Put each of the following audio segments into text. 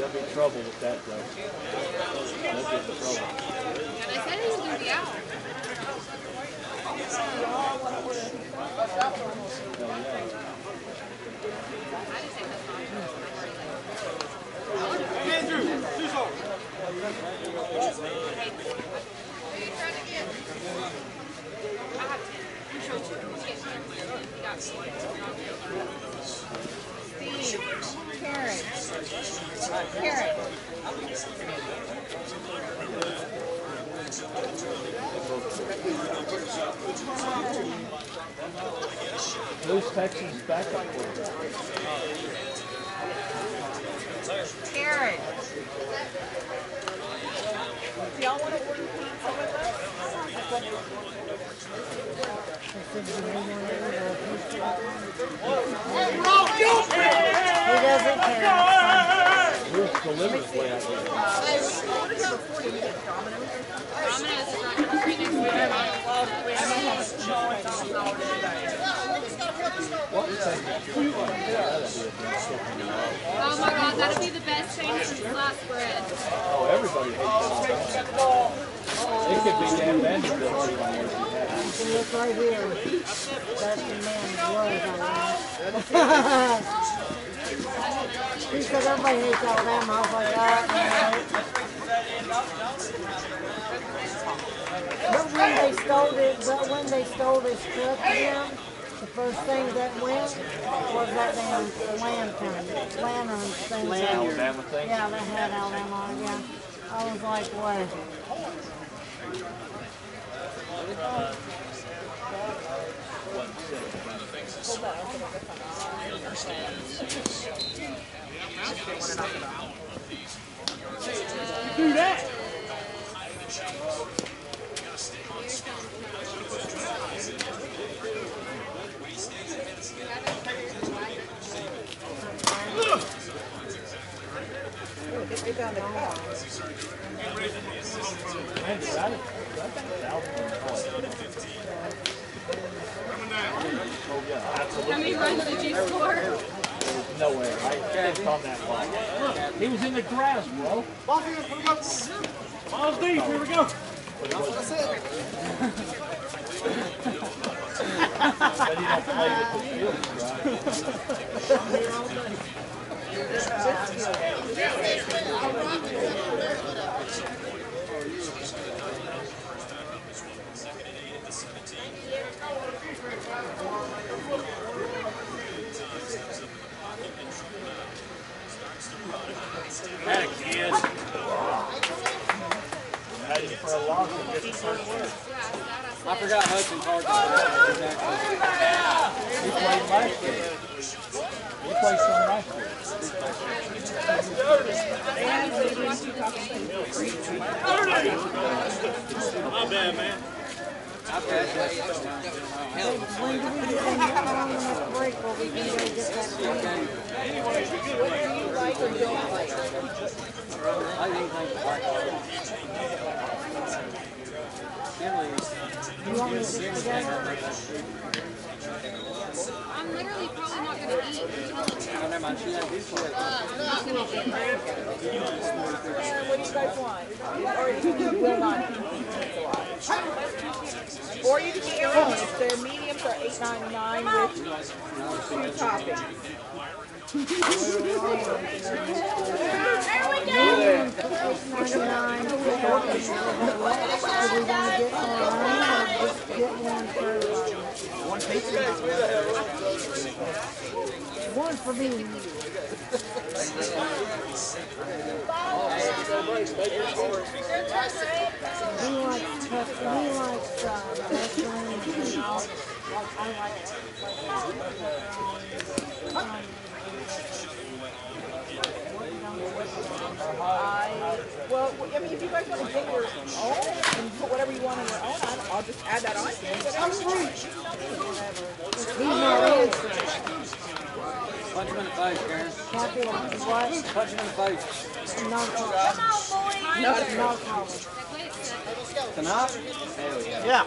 They'll be in trouble with that though. They'll get in trouble. Yeah, they said he was gonna be out. Hell yeah. I just think that's not. Andrew, who's? I have ten. You showed two. You get ten. You got Karen. Karen. Who's Texas backup? Karen. Do y'all want to order pizza with us? He doesn't care. To Oh my god, that'd be the best change since sliced bread. Oh, everybody hates that. It could be Dan Vanderbilt. You can look right here. That's the man's words on that. He said everybody hates Alabama. I was like, uh, But when they stole it, but when they stole this truck from the first thing that went was that damn lantern, lantern thing. Yeah, they had Alabama on it, yeah. I was like, what? Do that. Man, that is, that thing's out Oh yeah, How absolutely. many runs did you score? No way. I think on that ball. He was in the grass, bro. Miles deep, here we go. But he don't play with the field, right? Had a kid. Had him for a loss and get the first win. I forgot Hudson's hard to He played last year. He played some last year. My bad, man. I think like Emily, You want me to sit together? I'm literally probably not not gonna eat. What do you guys want? Or you will eat pizza. Or you can get your own. If their mediums are eight ninety nine with two toppings. One for me. He likes, he likes, uh, pepperoni. I like, I, well, I mean, if you guys want to get your own and put whatever you want on your own, I'll, I'll just add that on. he's not answering. Punch him in the face, Karen. Kathy, what? Punch him in the face. No problem. No, no problem. Tonight? Hell yeah. Yeah.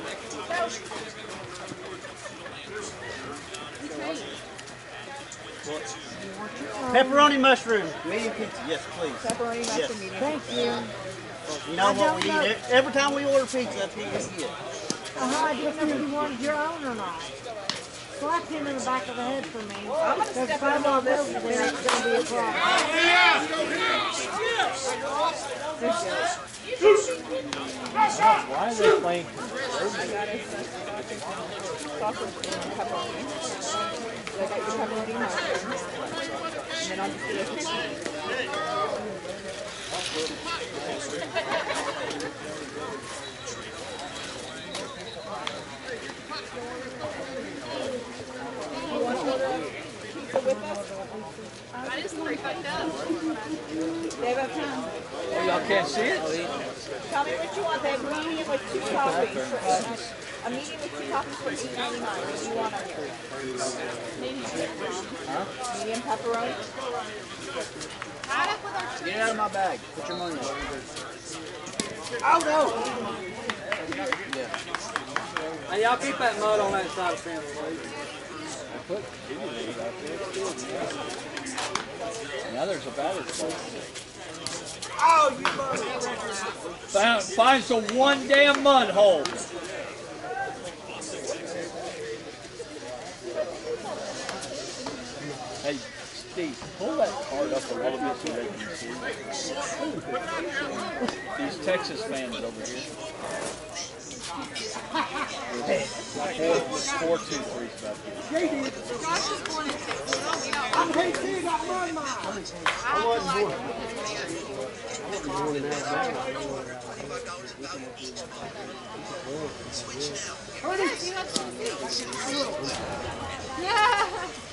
Pepperoni mushroom, medium pizza. Yes, please. Pepperoni, Yes. mushroom, medium. Thank you. You know I what we don't eat every time we order pizza. That's what we get. Uh-huh, I didn't know if you wanted your own or not. Slap him in the back of the head for me. I'm gonna step if I'm on on this over there, it's gonna be a problem. Why are they playing? I got us sausage and pepperoni. I got your pepperoni mushroom. And then I'll just get a want to order pizza with us? That is pretty fucked up. They have a pound. Oh, y'all can't see it? Tell me what you want. They have medium with two for eight. A medium with two toppings for eight ninety nine. What do you want on yours? Medium pepperoni. Tied up with our Get it out of my bag. Put your money in. Oh no! Hey, y'all keep that mud on that side of the fence, please. Now there's a battery plate. Oh, you mother! Find, finds the one damn mud hole. Hey, Steve, pull that card up a little bit so they can see. These Texas fans over here. Four, four, two. We don't. I'm hasty, got mud in I Yes, you have. Yeah.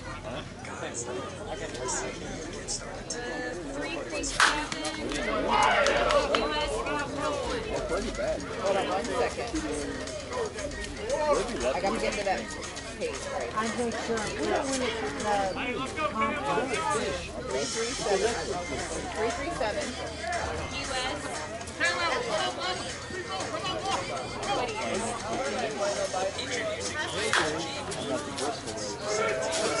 Pretty bad. Hold on one second. I gotta get to that page? I make sure I'm clear when it's, uh, Three three seven. Three three seven. US.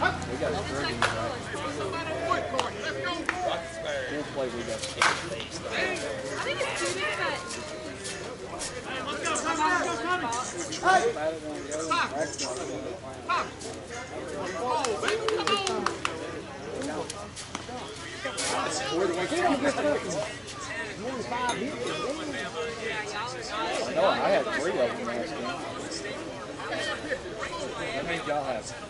We'll play, we got I think it's two but I know, I had three of them last game. How many y'all have?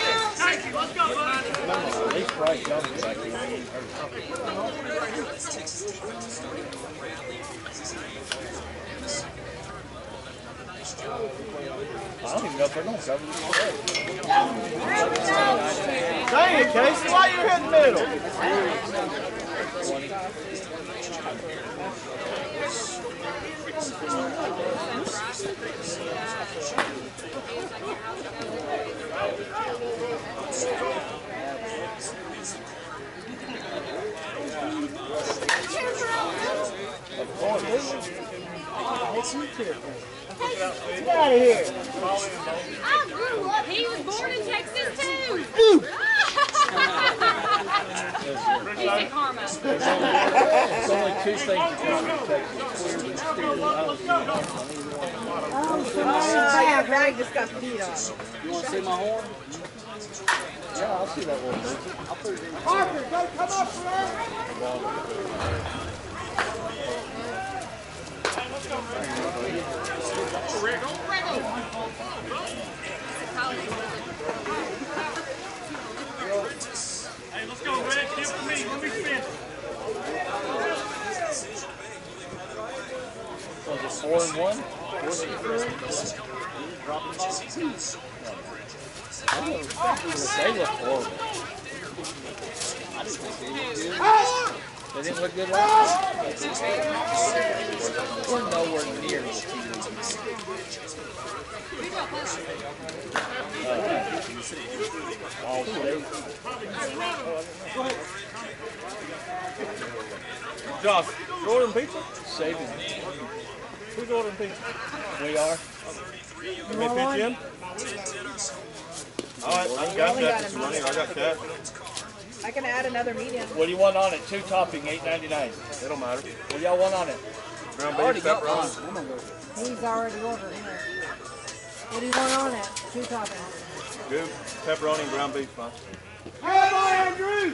I don't even know if they're gonna cover this today. Dang it, Casey, why you in the middle? Get out of here. I grew up. He was born in Texas too. He's a karma. There's only two things one. Oh, somebody's back. Greg just got peed on. You want to see my horn? Yeah, I'll see that bit. Parker, go come up that. Hey, let's go, Red. Give it to me. Let me spin. Was it four and one? Four and three? Dropping balls? I don't think they look horrible. I didn't think they good. They didn't look good last night. We're nowhere near the team. Uh, All state. Josh, you ordering pizza? Saving. Who's ordering pizza? We are. You may pitch in? All right, I got that. got a Money, I got that. I can add another medium. What do you want on it? Two topping, eight ninety nine. It don't matter. What do y'all want on it? Ground beef, pepperoni. I'm gonna go. He's already ordered his. What do you want on it? Two toppings. Good. Pepperoni and ground beef, fine. You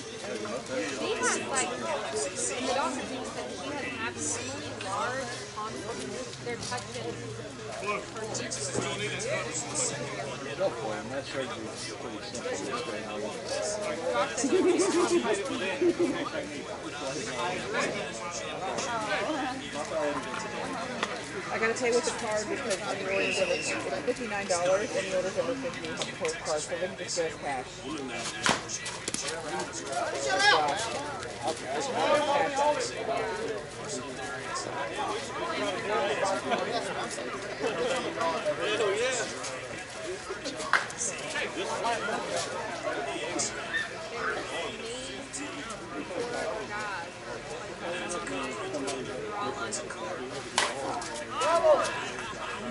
get cooler as the day goes. Bad day, why, why? They're touching. Go for him. That surgery is pretty simple. I gotta pay with the card because when the order's over, it's fifty-nine dollars and the order's over fifty, you have to post card, so they can just go as cash.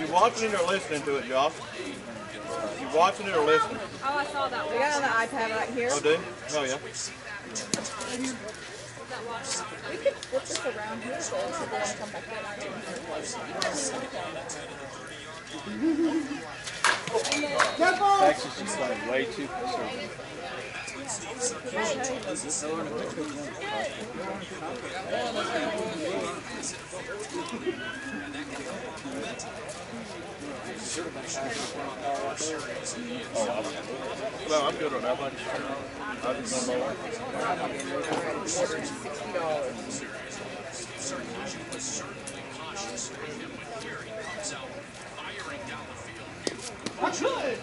You watching it or listening to it, Josh? You watching it or listening? Oh, I saw that We got it on the iPad right here. Oh, do? Oh, yeah. We could flip this around here so if people want to come back Texas is like way too conservative. Well, I'm good on that. I don't know. Wish we could lay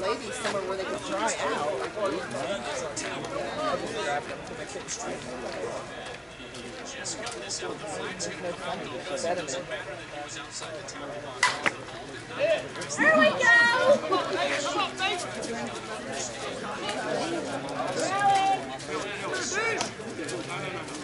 these somewhere where they could dry out. Sediment. Here we go! Three dollar jackpot, how's that going? I'm gonna tell you now, playing conservative ain't gonna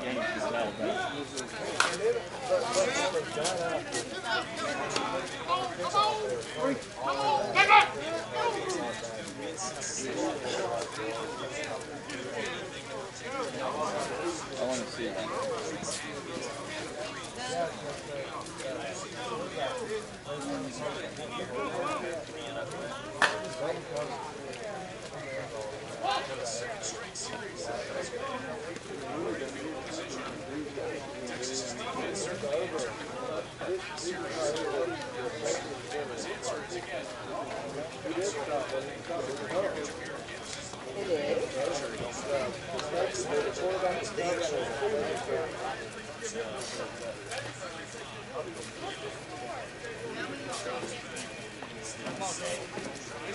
games against Alabama. I wanna see it. It is. I hate spring practice. That is fine.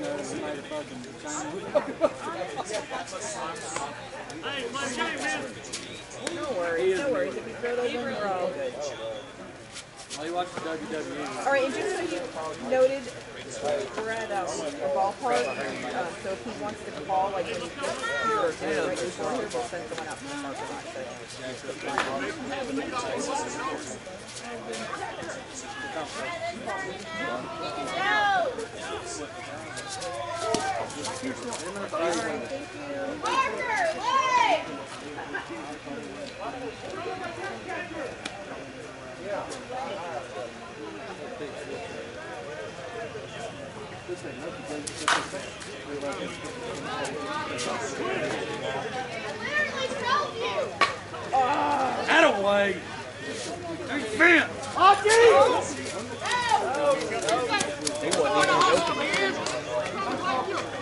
Know who made a. Hey, my game, man. No worries, no worries. If we throw those in, we're all good. You. All right, and just so you noted, we're at um, a ballpark, uh, so if he wants to call, like when he gets here or right before here, we'll send someone out to the parking lot. So. Ah, Parker, wait! Literally drove you! Attaway! Defense! He wasn't even open.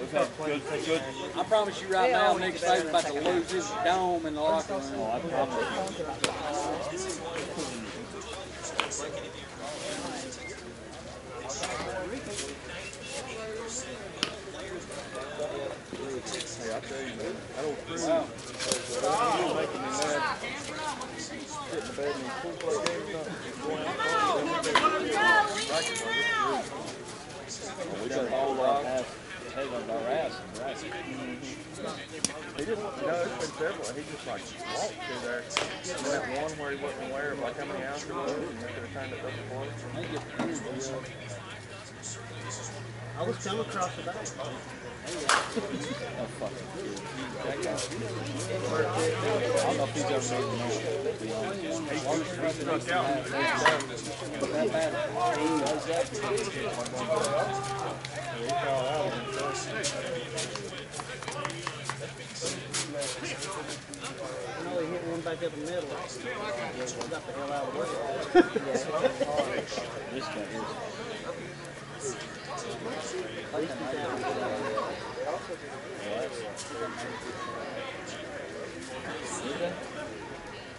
We've had good, good, I promise you right now, Nick Saban's about to lose his dome in the locker room. oh, I promise you. tell you, man. That old crew, he was making me mad. Getting the bed in these full play games, not going out. We got all our ass, head on our ass and right. He just, you know, there's been several, he just like walked through there. And that one where he wasn't aware of like how many hours it was, and they could have turned it up before. They get the energy up. I was coming across the back. That fucking kid. That guy. I don't know if he's ever made the note, to be honest. He struck out. That bad. He does that. He called out on himself. I know he hit one back up the middle. Got the hell out of the. This guy is.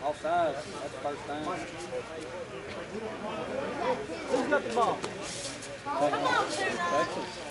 Offside. That's the first time. Who's got the ball? Texas.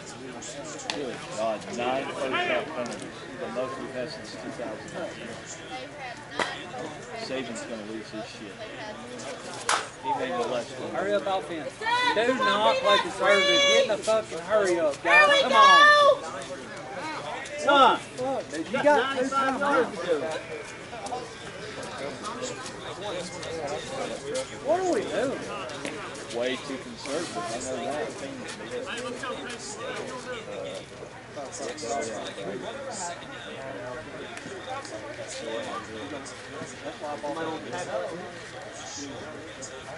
Good God, nine first half penalties. The most we've had since 2009. Saban's gonna lose his shit. He made the last one. Hurry up offense. Do not play conservative. Get in the fucking hurry up, guys. Come on. Son. You got two 95 to go. What are we doing? Way too conservative. I know that.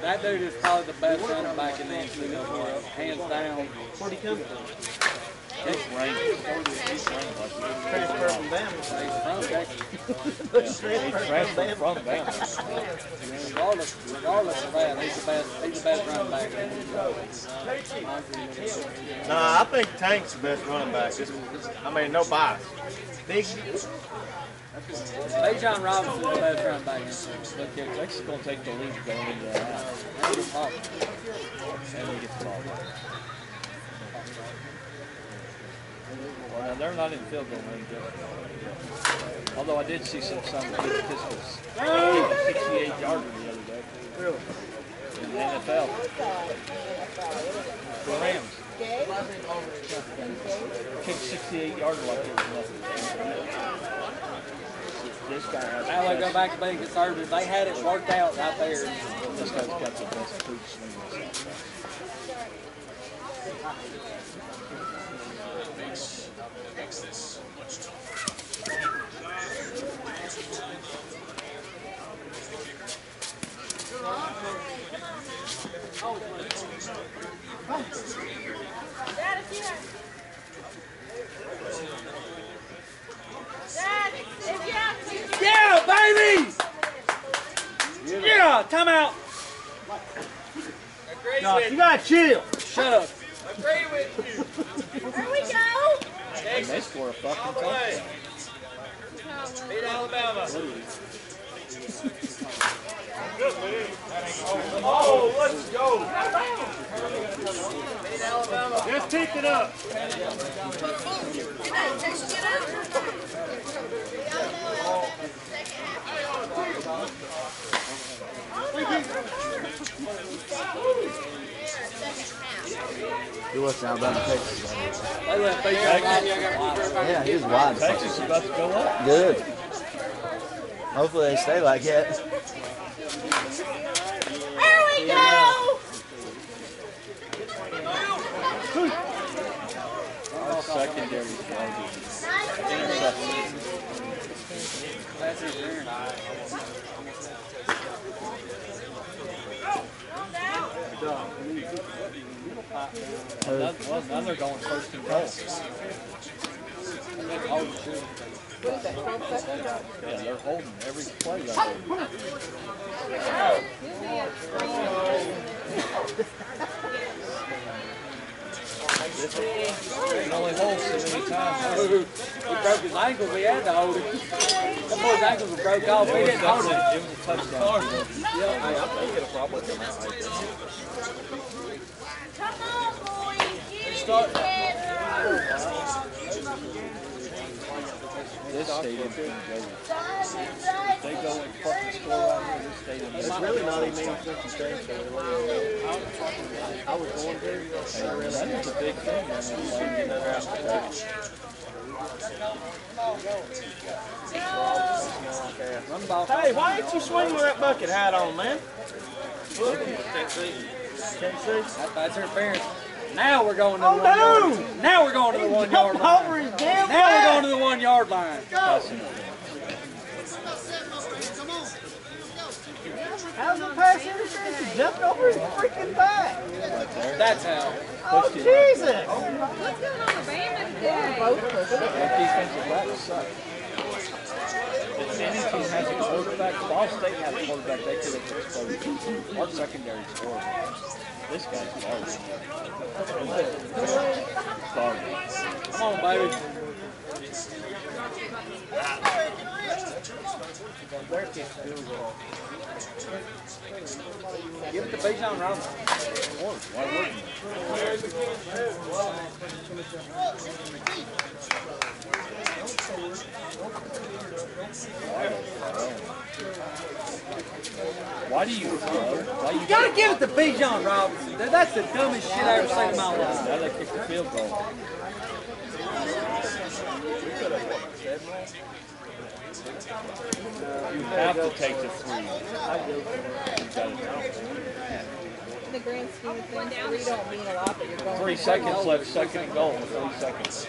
That dude is probably the best running back in the NCAA, hands down. Where'd he come from? Transfer from Bama. He's from Bama. Regardless, regardless of that, he's. He's running back. Nah, I think Tank's the best running back. I mean, no bias. Big, Bijan Robinson's the best running back Texas is gonna take the lead going into problem. And we get the ball back. Well, now they're not in field goal range yet. Although I did see some, some good pistols. 68 yarder the other day. Really? In the NFL. The Rams. Kicked 68 yarder like it was nothing. This guy has. Now they go back to being conservative. They had it worked out right there. This guy's got the best boot swing. Dad, if you. Dad, if you. Yeah, baby! Yeah, time out. Josh, you gotta chill. Shut up. There we go. And they score a fucking touchdown. Oh, let's go. Just pick it up. He was let Bijan Robinson fly. Yeah, he was wide. Texas is about to go up. Good. Hopefully they stay like that. There we go. Secondary well, now they're going first and goal. What is that, 12 seconds? Yeah, they're holding every play right there. He only holds so many times. Broke his ankles, he had to hold it. That boy's ankles were broke off, he didn't hold it. It was a touchdown. Yeah, hey, I think it'll probably come out like this. Come on, boys. Get it. This stadium can go. Size They go and fucking score out here. This stadium. It's really not even any Christian State, so it. I was going to. Hey, that is a big thing. man. It's like, you know, Run ball. Hey, why ain't you swinging with that bucket hat on, man? Can't see. Can't see. That- That's interference. Now we're going to the Oh, one yard. no! Now we're going to the one yard Jump over line. his damn Now we're going to the one yard line. How's the pass interference? He jumped over his freaking back. That's how. Oh, Jesus. What's going on with Bama today? That defensive back suck. If any team has a quarterback, Ball State has a quarterback, they could have exploded. Our secondary scored. This guy's garbage. Garbage. Come on, baby. Give it to Bijan Robinson. Why wouldn't you? Why do you? Why you You gotta give it to Bijan Robinson. That's the dumbest shit I ever seen in my life. Now they kick the field goal. You have to take the three. You In the grand scheme of things, three don't mean a lot, but you're going. Three seconds left, second and goal, three seconds.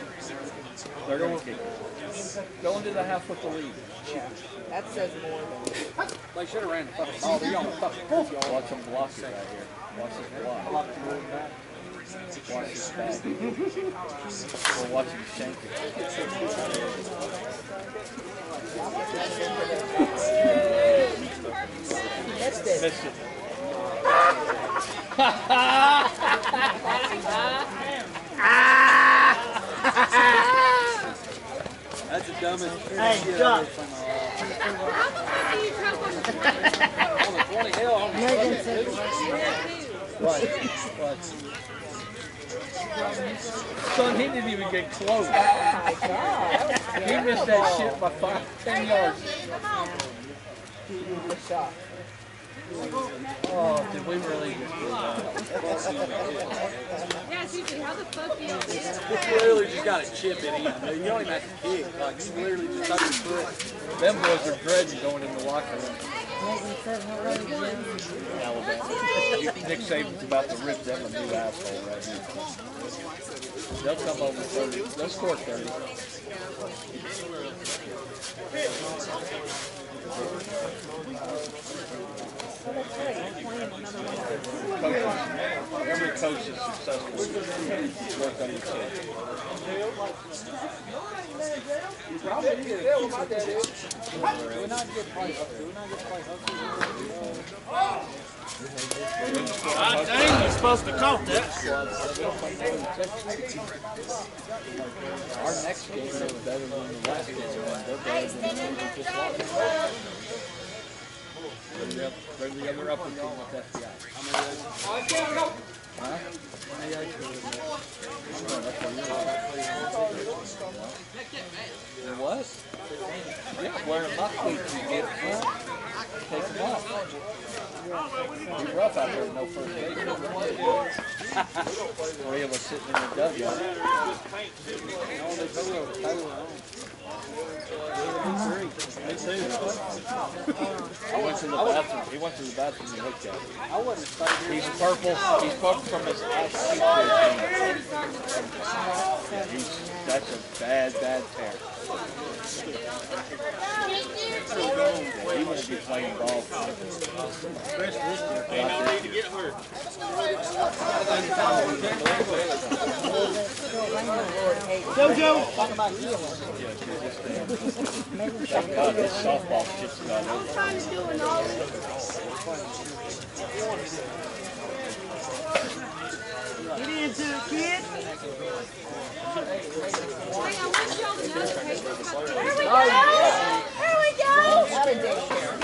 They're gonna kick it. Go into the half with the lead. That says more than. They should have ran the fucking ball. They're on the fucking fourth yard. Watch them block it right here. Watch this block. Watch this back. We're watching shank. Missed it. Missed it. That's the dumbest Hey, shit Chuck. I've ever seen in my life. How much do you drop on the 20 hell, on the Megan 20. said, What? What? Son, he didn't even get close. Oh he missed that shit by five, ten yards. The shot. Oh, did we really just do that? Yeah, Susie, how the fuck do you do You literally just got to chip it in. dude. You don't even have to kick. Like, you literally just have to foot. Them boys are dreading going in the locker room. Alabama. Nick Saban's about to rip them a new asshole right here. They'll come over 30. They'll score 30. Coaches, every coach is successful. Work on your kid. God dang, you're supposed to caught that. Our next game is better than the last game. They're better than the up- They're the other upper team with FBI. It was? Yeah, wearing cleats, you get front, take them off. Be rough out there with no first base. Three of us sitting in the dugout. I went to the bathroom. He went to the bathroom and looked at it. I He's purple. He's purple from his ass that's a bad, bad tear. He won't be playing ball. JoJo. God, this softball shit's got over. trying to do an Get into it, kid. Hey, I want y'all to know that Paisley's about to There we go. There we go. Out of daycare.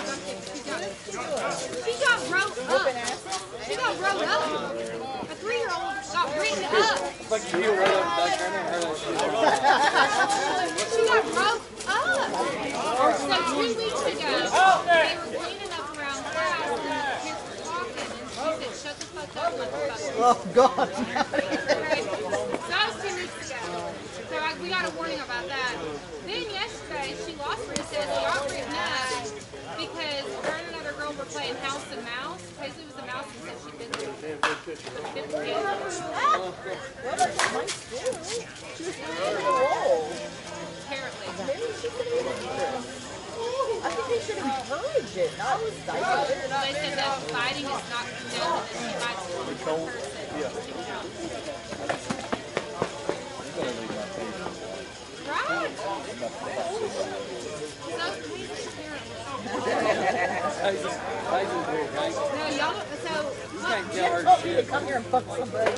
She got wrote up. She got wrote up. A three-year-old got written up. But you hear right up back there, I heard that shit. She got wrote up. So two weeks ago, they were cleaning up around class and were talking and she said, shut the fuck. Oh, God. Right? So that was two weeks ago. So I, we got a warning about that. Then yesterday, she lost recess. We got written up because her and another girl were playing house and mouse. Paisley was the mouse and said she bit the bit the kid. Well, that's my school. She was playing the role. Apparently. Maybe she could have I think they should encourage it, not stifle it. They said that fighting is not condoned and she bites one person. Right? You to come here and fuck somebody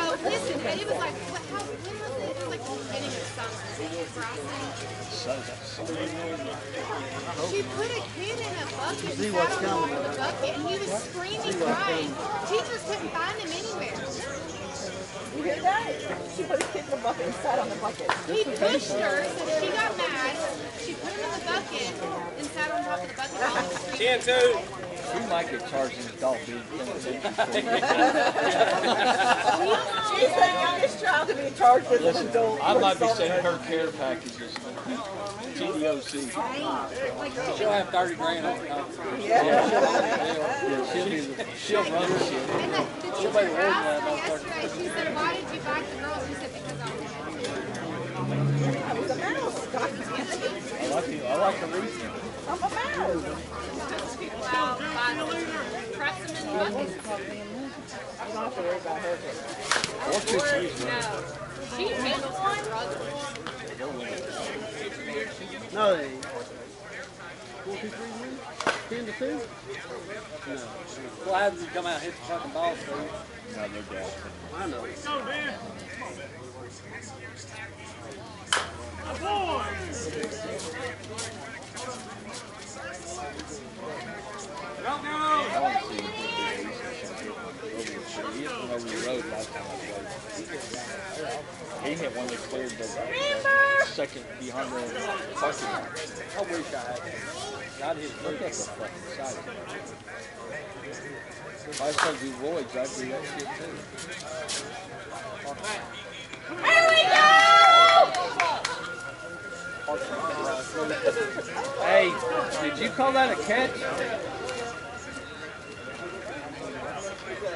so listen, and was like, how, when was like the beginning of summer. She put a kid in a bucket and sat on the bucket, and he was screaming, crying. Teachers couldn't find him anywhere. You hear that? She put a kid in the bucket and sat on the bucket. He pushed her, so she got mad. She put him in the bucket and sat on top of the bucket while he. She might get charged in adult being She's the youngest child to be charged as an adult. I might be sending her care packages. TDOC. She'll have thirty grand on it. Yeah. Yeah, she'll, be the- she'll run the shit. And the, the teacher asked me yesterday, she said, why did you bite the girl? She said, because I was I was a mouse. God damn it. I like the, I like the reason. I'm a mouse. The traps them in buckets. You don't have to worry about her. Two cheese. No. She drugs. No, they. Four, two, three? Ten to two? No. Well, you come out and hit the fucking ball, Steve? No, no doubt. I know. Go, Ben. A boy. Go, go. I want to see if he can over the He hit one road last time I played. He hit one that cleared the second behind the parking lot. I wish I had. I'd hit Look at the fucking side. If I started to do I'd do that shit too. Here we go! Hey, did you call that a catch? He dropped it. When, on the transfer? The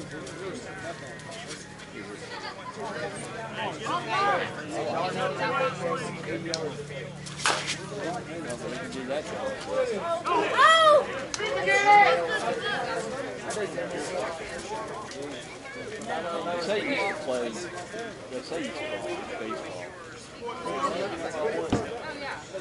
They say you play, they say you play baseball. You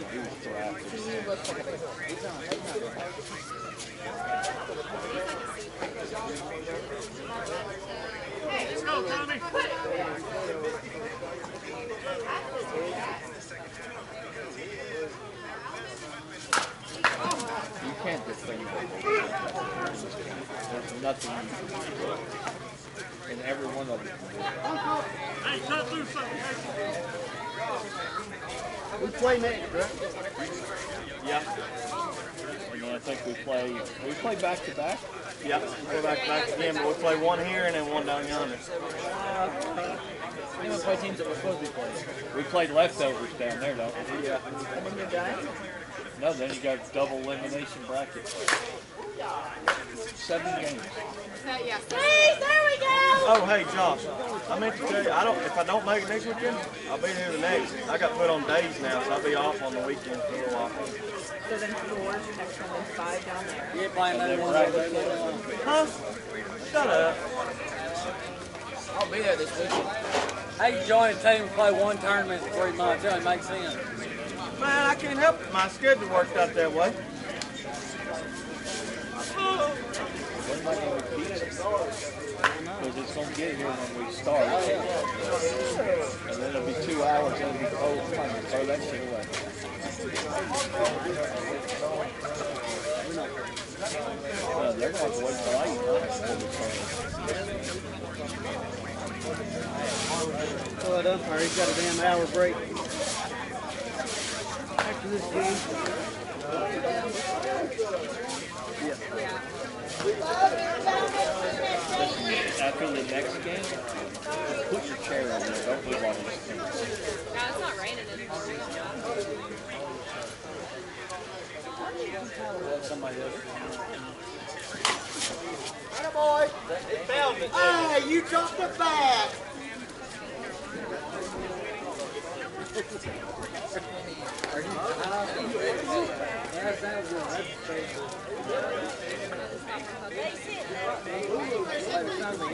can't defend it. There's nothing you can do. And every one of them. Hey, cut through something. We play next, right? Yeah. And then I think we play, we play back to back. Yep, go back back again, but we play one here and then one down yonder. We don't play teams that we're supposed to be playing. We played leftovers down there, don't we? Yeah. And then you're? No, then you got double elimination bracket. Seven games. That, yeah. Please, there we go. Oh, hey, Josh. I meant to tell you, I don't. If I don't make it next weekend, I'll be here the next. I got put on days now, so I'll be off on the weekend for a little while. So then four, next one, then five down there. You ain't playing that one right. Huh? Shut up. I'll be there this weekend. How you join a team and play one tournament in three months? That makes sense. Man, I can't help it. My schedule worked out that way. Because it's gonna get here when we start. And then it'll be two hours and it'll be cold. To throw that shit away. Uh, they're gonna have to wait till eight before we start. Pull it up, or he's got a damn hour break. After this game. After the next game, put your chair over there. Don't move on this. No, it's not raining anymore. We don't know. Somebody. Hey, you dropped the bag. That sounds good. That's fair.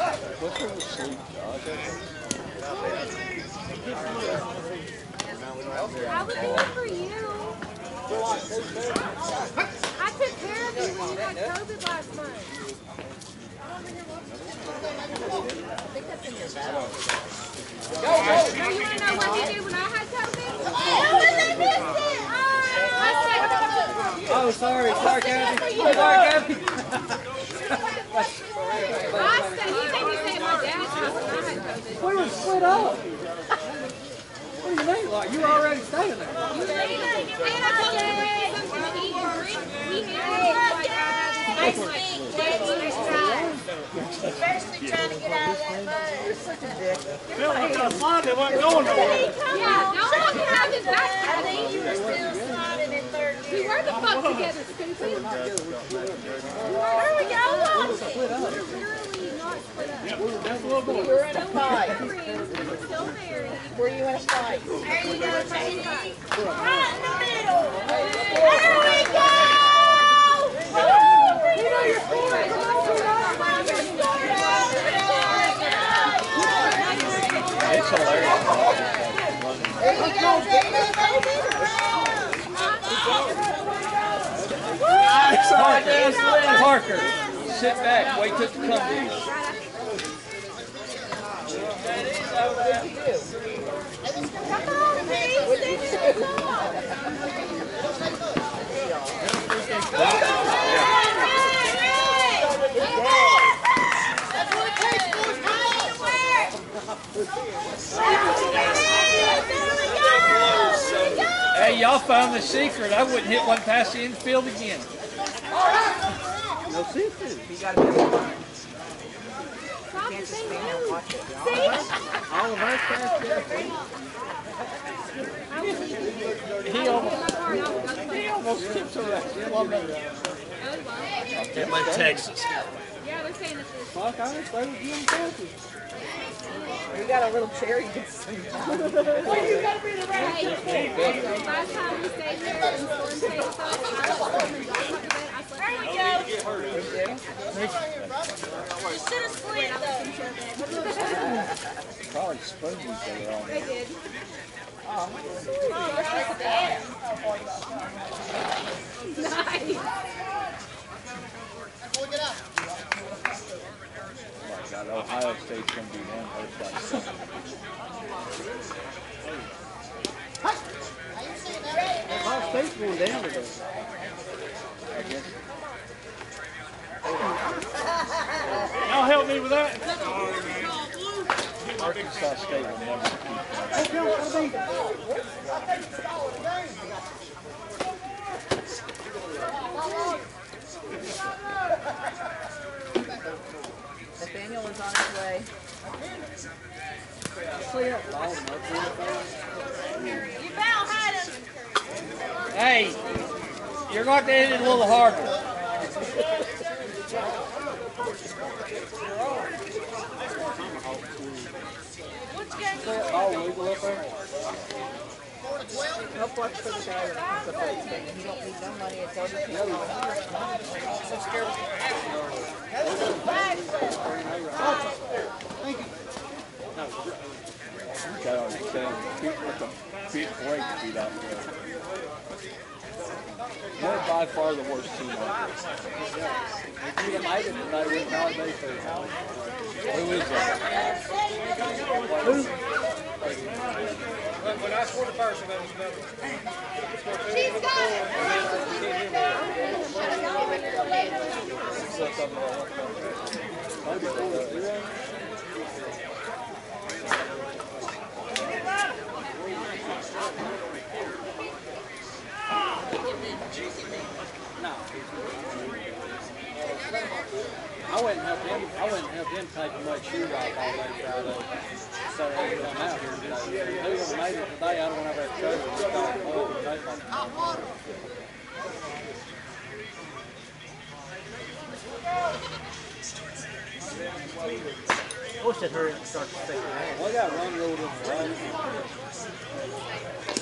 What's wrong with sleep, Josh? I was here for you. I took care of you when you had COVID last month. No, you want to know what he did when I had COVID? No, they missed it! Oh, sorry, sorry, Kathy. Sorry, Kathy. I he made me stay at my dad's house when I had COVID. We were split up. What do you mean? Like, you were already staying there. You made it. And I told him to bring me something to eat and drink. He handed me like I had Nice this feet, Daddy. Nice. Especially trying to get out of that mud. Bill, we got a slide that wasn't going nowhere. Yeah, don't let him have his I back. think you were still sliding in third We were the fuck together, stupid. There we go. Watch it. Literally not split up. We were in a fight. We're still married. Were you in a fight? There you go, Teddy. Right in the middle. There we go. You know you're. It's hilarious. There you go, Teddy, baby. Parker, sit back. Wait till it comes to you. Hey, y'all found the secret. I wouldn't hit one past the infield again. No sense. You gotta be to find. Stop Can't the just stand and watch it. All of us passed it. He almost, was- was he almost tips a wreck. Love well. Can't let Texas. Yeah, they're saying it's this. Fuck, I just played with Jim Cassie. You got a little chair you got can sit on. Hey, last time we stayed here with us, I let Storm Probably on They. Oh. Nice. Oh Ohio State's gonna be one. Ohio State's going down today. I guess. Y'all help me with that. Arkansas State will never beat them. Nathaniel is on his way. You found hiding. Hey, you're going to hit it a little harder. Oh, legal up there? Help watch for the guy that comes up there saying he don't need no money, it's already paid. You gotta understand, people with the big break beat out there. They're by far the worst team out there. If you'd it tonight, we'd not be. Who is that? Who? When I scored the first one, She's got No. I wouldn't help him, I wouldn't help him take my shoe off all day Friday. So he come out here today. If he would've made it today, I don't have that trailer. It's got a hole in it. I wish they'd hurry up and start the second half. We got run ruled in the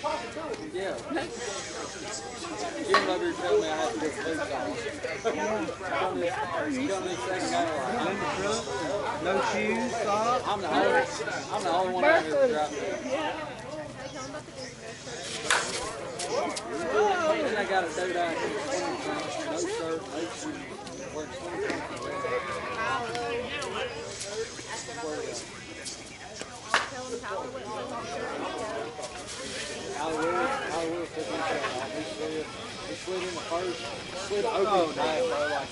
Yeah. Jim told me I had to get boots on. No shoes, socks. I'm the only, I'm the only one out here it. And I got a no shirt, no shoes, wearing sweaters. I will, I will put him down. He slid, he slid in the first, slid over the back, bro, like.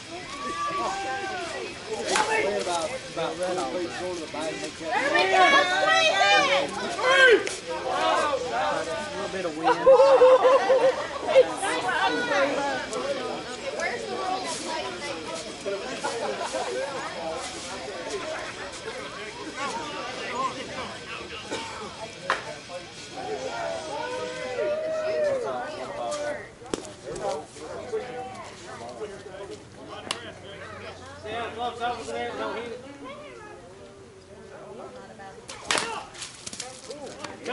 He slid about, about three feet short of. Where's the back, and he kept. A little bit of wind. Yeah, gloves over there. No, he. Two.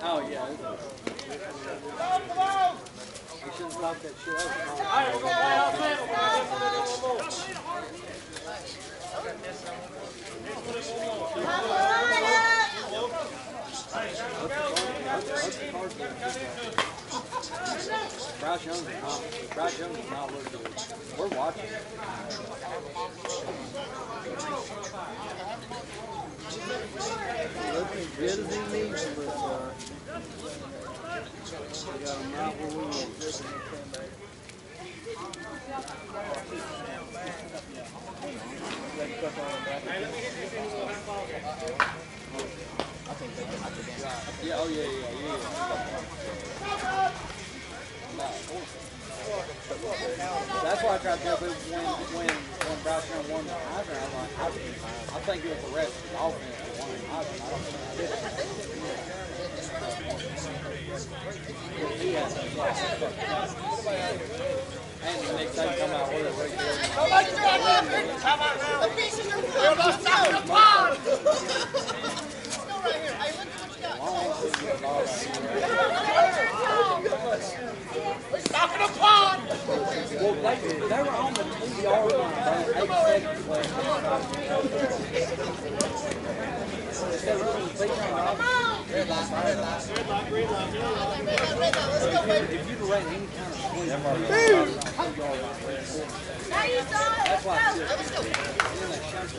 Oh, yeah. He shouldn't have talked that shit up. All right, we're gonna play all seven. We're gonna get one more. Bryce Young is not, Bryce Young is not looking good. We're watching. Looking as good as he needs to look, sir. We got um, right where we were. Yeah, oh yeah, yeah, yeah. That's why I tried to jump in when when when Bryce Young won the Heisman. I was like, I, I think it was the rest of the offense that won the Heisman. I don't think I did. He had some And the next day come out with a regular. Well, they, they were on the two yard line, about eight seconds left. Instead of really beating them off, red light, red light. If you'd have ran any kind of swing, them are on the two yard line. That's why it's good. Then they shut it.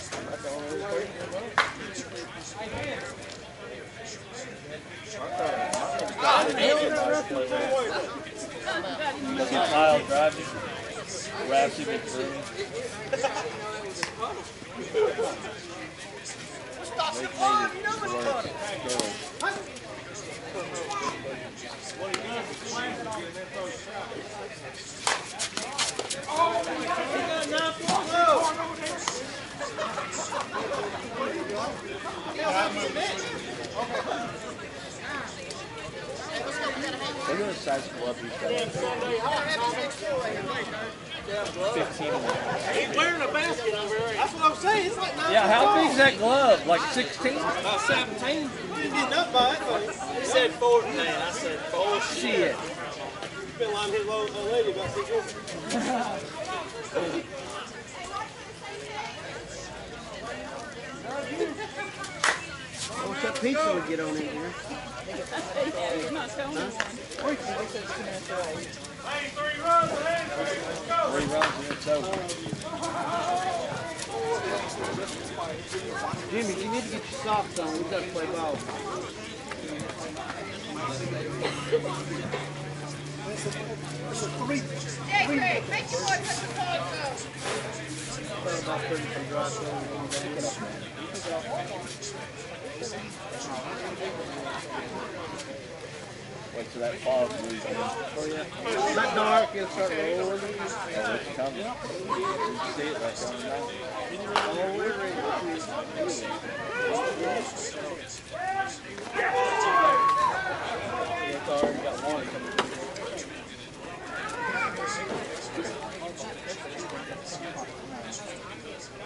you. See Kyle driving, wraps him. They made it work. Look at the size of glove he's. Fifteen. He's wearing a basket over there. That's what I'm saying. It's like Yeah, how big's that glove? Like sixteen? About 17. He didn't up by it, he said 14. I said, bullshit. Shit. Been lying his old lady about six years. I wish that pizza would get on in here. Three runs and it's over. Jimmy, you need to get your socks on. We've got to play ball. Make your boy put the down. Wait till that fog moves in. Oh, yeah. Not dark, it'll start rolling. Oh, it's coming. You see it right down. Oh, we're ready. It's already got one coming.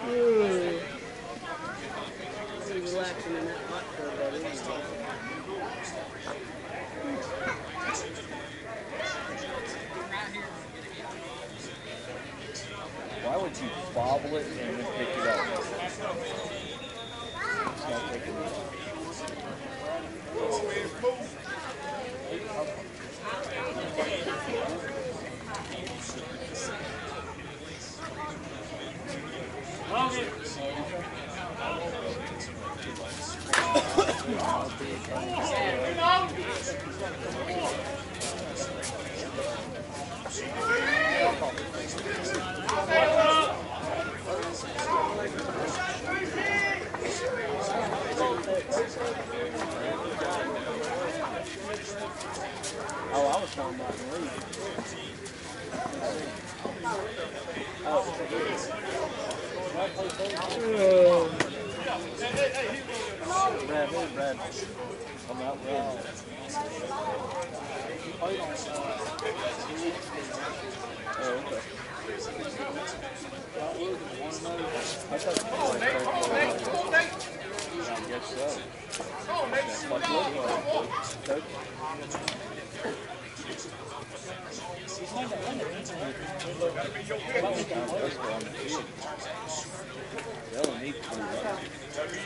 Ooh. Pretty relaxing in that hot tub, that is. Why would you bobble it and then pick it up? It's not picking it up. Oh, I was talking about the league. Oh. Brad, where's Brad? I'm out wrong. Oh, okay. I thought you played first. I guess so. That's what it looks like. Coach. That's what on the field. They'll need to. Get out, lead off. Get out, lead off.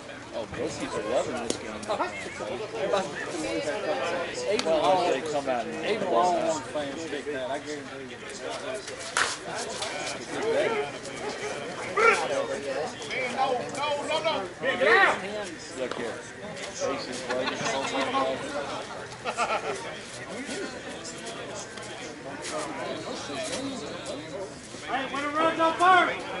Alabama coach. Oh, Bookies are loving this game. Even Well, Longhorn, they come out and even Longhorn fans pick that, I guarantee you. Look here. Faces waiting. home run. Hey, when it runs on first.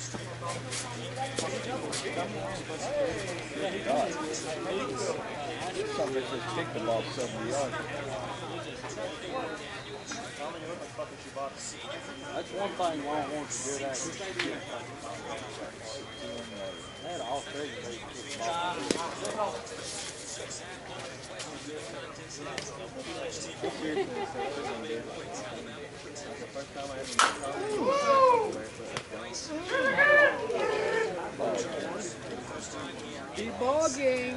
that kick the ball. That's one thing Longhorns are good at. They had all three. The ball. Easy.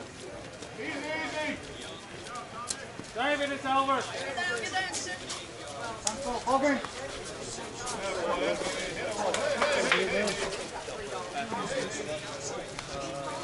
David, it's over. Where in the hell?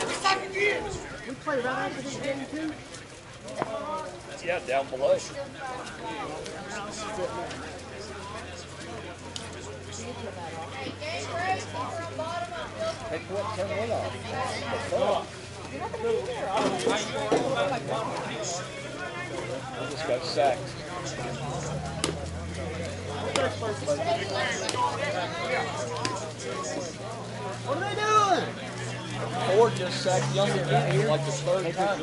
We play right after this game too. Yeah, down below. Turn what off? I just got sacked. What are they doing? Ford just sacked Younger Kenny like the third time.